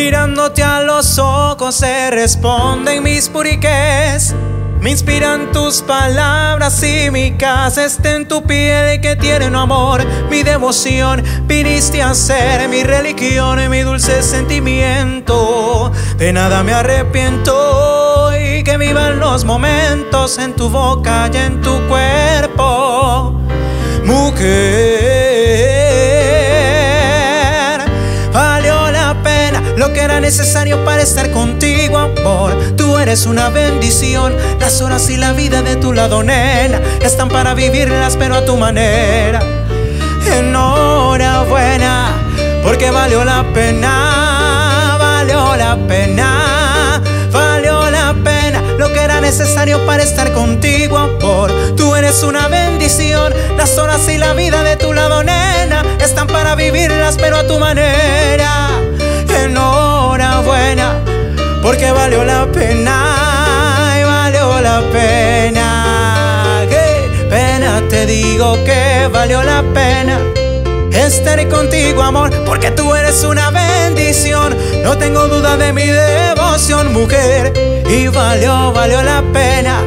Mirándote a los ojos se responden mis puriques. Me inspiran tus palabras y mi casa está en tu piel que tiene no amor, mi devoción. Viniste a ser mi religión y mi dulce sentimiento. De nada me arrepiento y que vivan los momentos en tu boca y en tu cuerpo. Mujer, lo que era necesario para estar contigo, amor. Tú eres una bendición. Las horas y la vida de tu lado, nena, están para vivirlas, pero a tu manera. Enhorabuena, porque valió la pena, valió la pena, valió la pena lo que era necesario para estar contigo, amor. Tú eres una bendición. Las horas y la vida de tu lado, nena, están para vivirlas, pero a tu manera. Porque valió la pena, valió la pena. Qué pena te digo que valió la pena. Estaré contigo, amor, porque tú eres una bendición. No tengo duda de mi devoción, mujer. Y valió, valió la pena.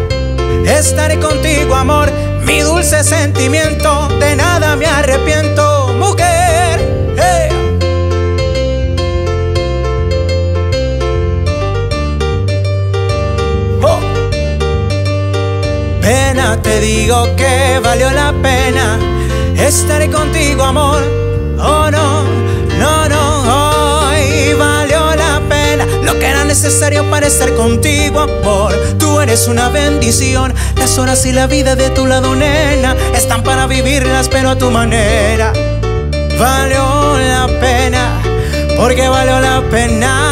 Estaré contigo, amor, mi dulce sentimiento. De nada me arrepiento, Pena, te digo que valió la pena. Estaré contigo, amor. Oh no, no, no. Hoy valió la pena lo que era necesario para estar contigo, amor. Tú eres una bendición. Las horas y la vida de tu lado, nena, están para vivirlas, pero a tu manera. Valió la pena, porque valió la pena.